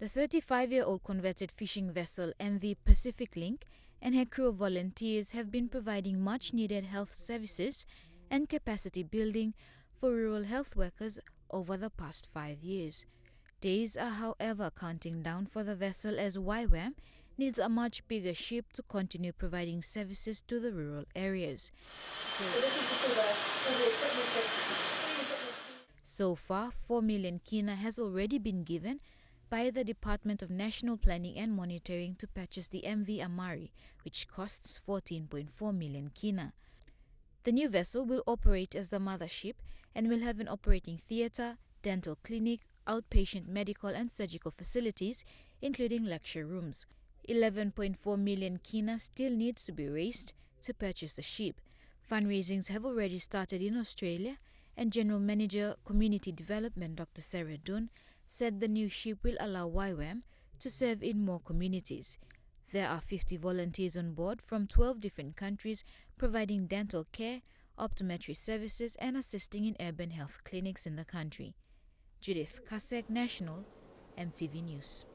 The 35 year old converted fishing vessel MV Pacific Link and her crew of volunteers have been providing much needed health services and capacity building for rural health workers over the past five years. Days are, however, counting down for the vessel as YWAM needs a much bigger ship to continue providing services to the rural areas. So far, 4 million kina has already been given by the Department of National Planning and Monitoring to purchase the MV Amari, which costs 14.4 million kina. The new vessel will operate as the mothership and will have an operating theatre, dental clinic, outpatient medical and surgical facilities, including lecture rooms. 11.4 million kina still needs to be raised to purchase the ship. Fundraisings have already started in Australia, and General Manager Community Development Dr. Sarah Dunn said the new ship will allow YWAM to serve in more communities. There are 50 volunteers on board from 12 different countries providing dental care, optometry services, and assisting in urban health clinics in the country. Judith Kasek, National, EMTV News.